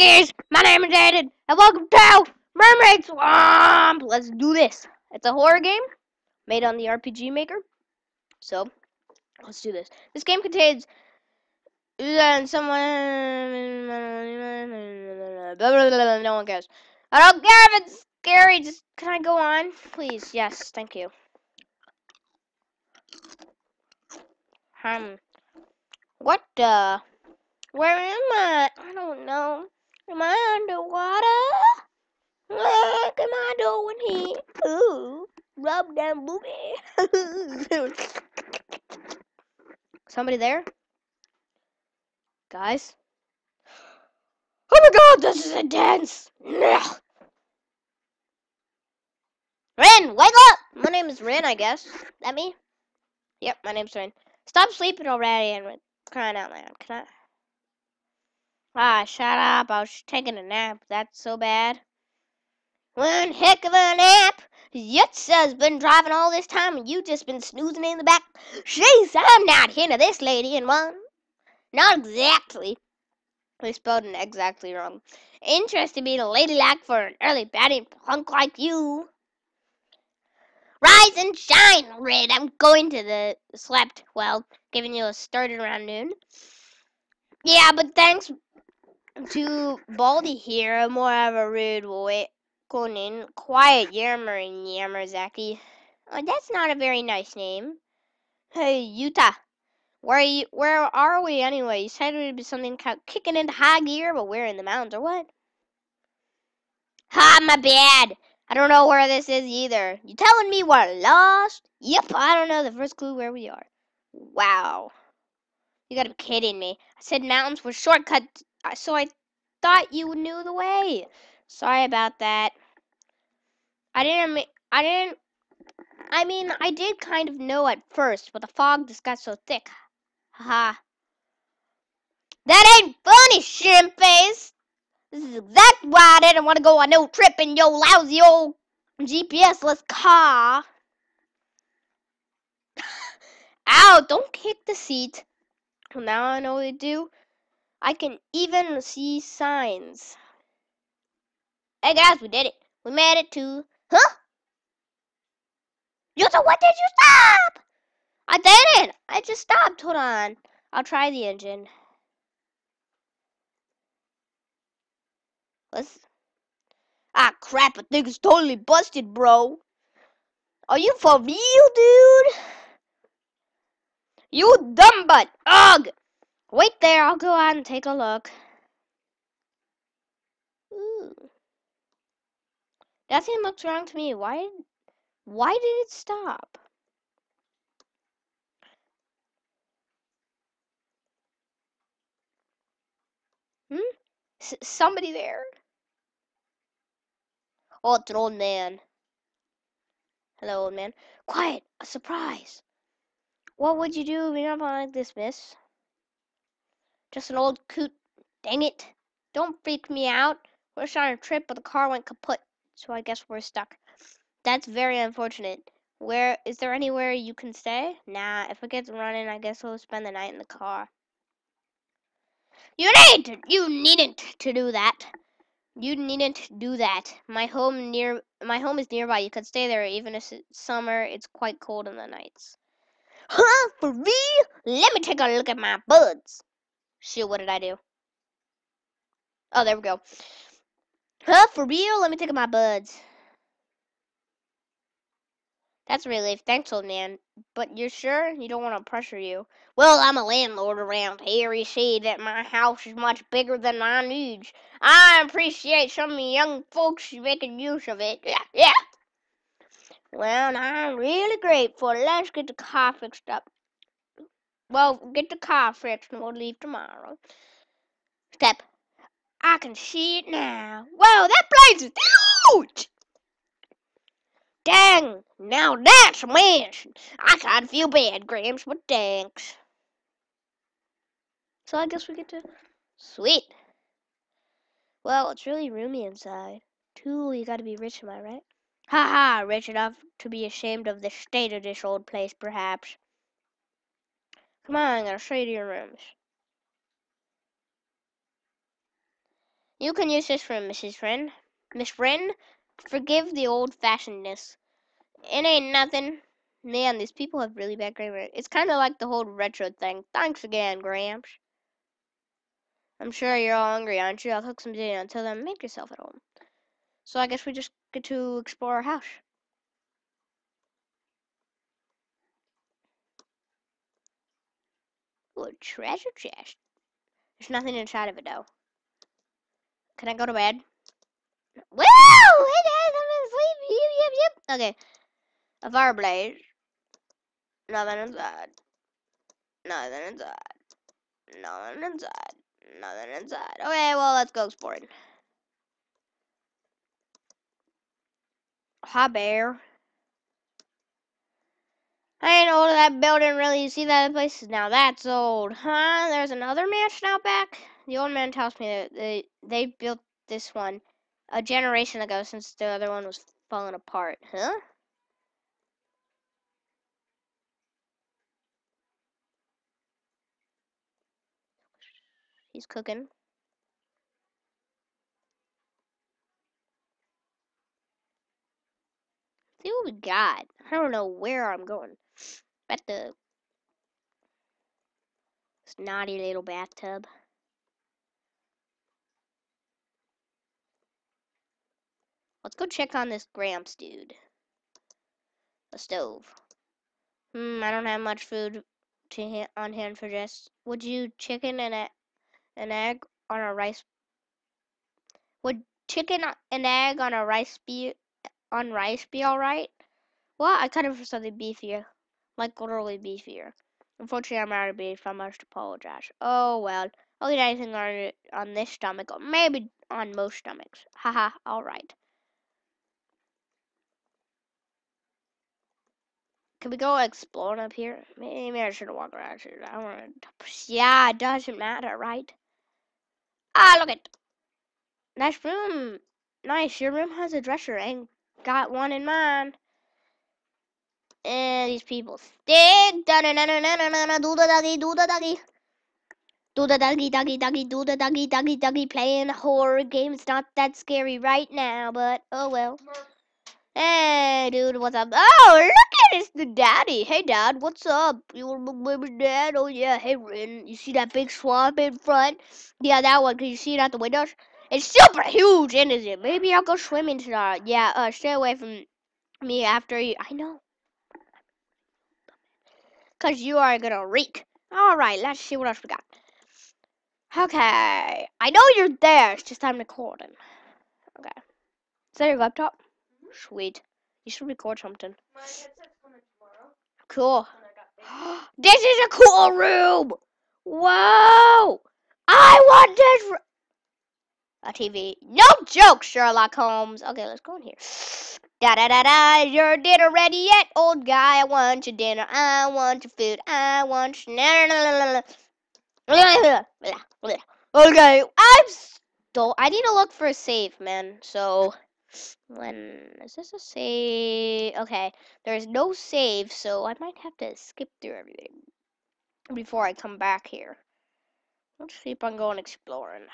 Monkeys! My name is Aidan, and welcome to Mermaid Swamp! Let's do this. It's a horror game made on the RPG Maker. So, let's do this. This game contains and someone no one cares. I don't care if it's scary. Just can I go on, please? Yes, thank you. Um, what the? Where am I? I don't know. Am I underwater? What am I doing here? Ooh, rub that booby. Somebody there? Guys? Oh my god, this is intense! Ren, wake up! My name is Ren, I guess. That me? Yep, my name's Ren. Stop sleeping already and crying out loud. Can I? Ah, shut up. I was taking a nap. That's so bad. One heck of a nap. Yutza's been driving all this time and you just been snoozing in the back. Jeez, I'm not into this lady in one. Not exactly. We spelled it exactly wrong. Interested being a ladylike for an early batting punk like you. Rise and shine, Red. I'm going to the slept. Well, giving you a start around noon. Yeah, but thanks to Baldy here, more of a rude boy. Conan, quiet yammering Yammerzaki. Oh, that's not a very nice name. Hey, Utah. Where are you? Where are we anyway? You said it would be something kicking into high gear, but we're in the mountains or what? Ha, my bad. I don't know where this is either. You telling me we're lost? Yep, I don't know the first clue where we are. Wow. You gotta be kidding me. I said mountains were shortcuts, so I thought you knew the way. Sorry about that. I didn't. I didn't. I mean, I did kind of know at first, but the fog just got so thick. Haha. That ain't funny, shrimp face. This is exactly why I didn't want to go on no trip in your lousy old GPS-less car. Ow, don't kick the seat. Well, now I know what to do. I can even see signs. Hey guys, we did it. We made it to... Huh? You so what did you stop? I didn't. I just stopped. Hold on. I'll try the engine. Let's. Ah, crap. I think it's totally busted, bro. Are you for real, dude? You dumb butt. Ugh. Wait there. I'll go out and take a look. Ooh. That thing looks wrong to me. Why? Why did it stop? Hmm? S somebody there? Oh, it's an old man. Hello, old man. Quiet! A surprise! What would you do if you're not like this, miss? Just an old coot. Dang it. Don't freak me out. We're on a trip, but the car went kaput. So I guess we're stuck. That's very unfortunate. Where is there anywhere you can stay? Nah, if it gets running, I guess we'll spend the night in the car. You need you needn't to do that. You needn't do that. My home near my home is nearby. You could stay there even if it's summer. It's quite cold in the nights. Huh? For real? Let me take a look at my buds. Shoot, what did I do? Oh, there we go. Huh? For real? Let me take my buds. That's relief. Thanks, old man. But you're sure? You don't want to pressure you. Well, I'm a landlord around here. You see that my house is much bigger than my needs. I appreciate some of the young folks making use of it. Yeah, yeah. Well, I'm really grateful. Let's get the car fixed up. Well, get the car fixed and we'll leave tomorrow. Step. I can see it now. Whoa, that place is huge! Dang, now that's a mansion. I kind of feel bad, Gramps, but thanks. So I guess we get to... Sweet. Well, it's really roomy inside. Too, you gotta be rich, am I right? Ha ha, rich enough to be ashamed of the state of this old place, perhaps. Come on, I'm gonna show you your rooms. You can use this room, Mrs. Wren. Miss Wren, forgive the old-fashionedness. It ain't nothing. Man, these people have really bad grammar. It's kind of like the whole retro thing. Thanks again, Gramps. I'm sure you're all hungry, aren't you? I'll cook some dinner. Until then, make yourself at home. So I guess we just get to explore our house. Ooh, treasure chest. There's nothing inside of it, though. Can I go to bed? Woo! Hey, guys, I'm asleep. Yep, yep, yep. Okay. A fireplace. Nothing inside. Nothing inside. Nothing inside. Nothing inside. Okay, well, let's go exploring. Hi, bear. I ain't old that building, really. You see that place? Now that's old, huh? There's another mansion out back. The old man tells me that they, they built this one a generation ago since the other one was falling apart, huh? He's cooking. See what we got. I don't know where I'm going. At the snotty little bathtub. Let's go check on this Gramps dude. The stove. Hmm, I don't have much food to ha on hand for just. Would you chicken and a an egg on a rice? Would chicken and egg on a rice be on rice be alright? Well, I cut it for something beefier, like literally beefier. Unfortunately, I'm out of beef. I must apologize. Oh well, I'll eat anything on on this stomach, or maybe on most stomachs. Haha, alright. Can we go exploring up here? Maybe I should walk around. I want to. Yeah, it doesn't matter, right? Ah, look at. Nice room. Nice. Your room has a dresser. Ain't got one in mine. And these people stink. Da da da da da da da do the doggy, do the doggy. Do the doggy, doggy, doggy, do the doggy, doggy, doggy. Playing a horror game. It's not that scary right now, but oh well. Hey, dude, what's up? Oh, look at it, it's the daddy. Hey, dad, what's up? You remember dad? Oh, yeah. Hey, Ren, you see that big swamp in front? Yeah, that one. Can you see it out the windows? It's super huge, isn't it? Maybe I'll go swimming tonight. Yeah, uh, stay away from me after you. I know. Because you are gonna reek. Alright, let's see what else we got. Okay. I know you're there. It's just I'm recording. Okay. Is that your laptop? Mm-hmm. Sweet. You should record something. My headset's coming tomorrow. Cool. And I got big. this is a cool room. Whoa! I want this. r- A TV. No joke, Sherlock Holmes. Okay, let's go in here. Da da da da, is your dinner ready yet, old guy? I want your dinner, I want your food, I want your. Okay, I'm still. I need to look for a save, man. So, when. Is this a save? Okay, there's no save, so I might have to skip through everything before I come back here. Let's keep on going exploring.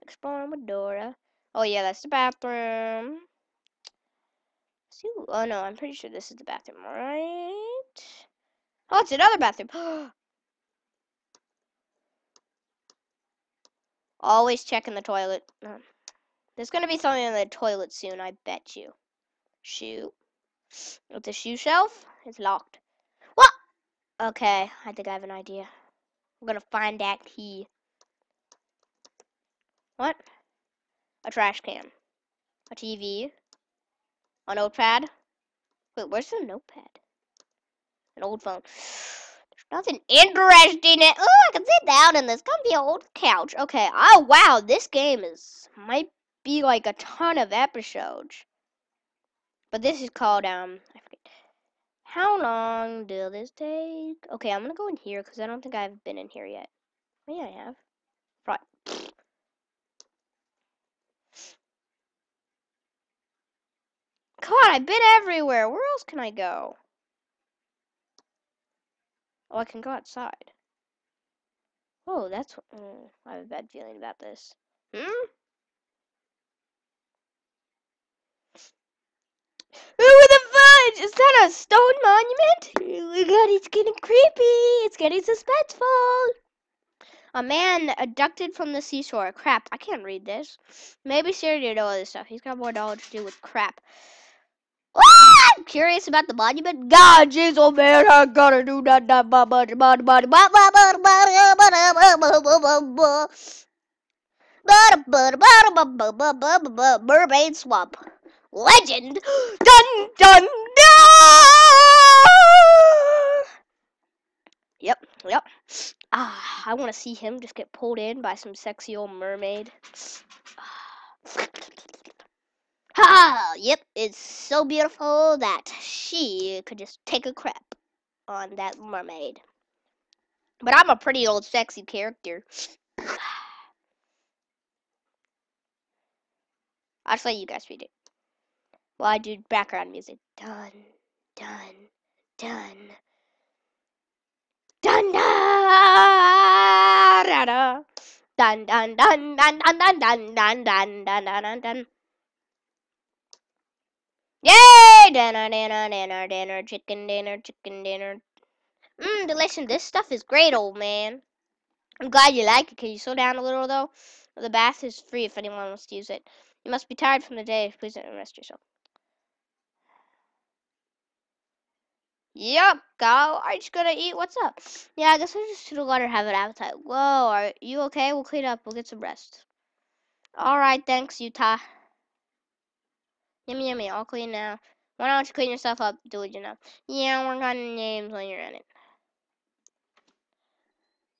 Exploring with Dora. Oh, yeah, that's the bathroom. See, oh no, I'm pretty sure this is the bathroom, right? Oh, it's another bathroom. Always checking the toilet. Uh, There's gonna be something in the toilet soon, I bet you. Shoe. It's a shoe shelf. It's locked. What? Okay, I think I have an idea. I'm gonna find that key. What? A trash can. A TV. A notepad. Wait, where's the notepad? An old phone. There's nothing interesting in it. Oh, I can sit down in this comfy old couch. Okay. Oh, wow. This game is might be like a ton of episodes. But this is called, um, I forget. How long did this take? Okay, I'm gonna go in here because I don't think I've been in here yet. Yeah, I have. Right. God, I've been everywhere. Where else can I go? Oh, I can go outside. Oh, that's... Mm, I have a bad feeling about this. Hmm? Ooh, the fudge! Is that a stone monument? Oh god, it's getting creepy! It's getting suspenseful! A man abducted from the seashore. Crap, I can't read this. Maybe Siri did all this stuff. He's got more knowledge to do with crap. I'm curious about the monument. God, jeez, oh man, I gotta do that, that, that, that, that, that, that, Mermaid Swamp. Legend. Dun, dun, dun! Yep, yep. Ah, I want to see him just get pulled in by some sexy old mermaid. Ah. Yep, it's so beautiful that she could just take a crap on that mermaid. But I'm a pretty old sexy character. I'll let you guys read it. While I do background music. Dun, dun, dun. Dun dun da, da. Dun dun dun dun dun dun dun dun dun dun dun dun dun. Yay! Dinner, dinner, dinner, dinner, chicken dinner, chicken dinner. Mmm, delicious. This stuff is great, old man. I'm glad you like it. Can you slow down a little, though? The bath is free if anyone wants to use it. You must be tired from the day. Please don't rest yourself. Yep, Gal. Are you just gonna eat? What's up? Yeah, I guess I just should let her have an appetite. Whoa, are you okay? We'll clean up. We'll get some rest. Alright, thanks, Utah. Yummy, yummy. I'll clean now. Why don't you clean yourself up? You know. Yeah, work on names when you're in it.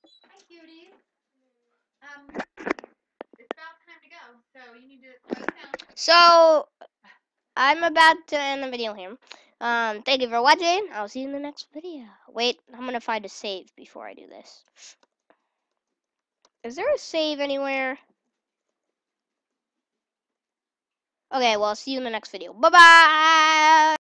Hi, cutie. Um, it's about time to go, so you need to quiet down. So, I'm about to end the video here. Um, thank you for watching. I'll see you in the next video. Wait, I'm gonna find a save before I do this. Is there a save anywhere? Okay, well, see you in the next video. Bye-bye!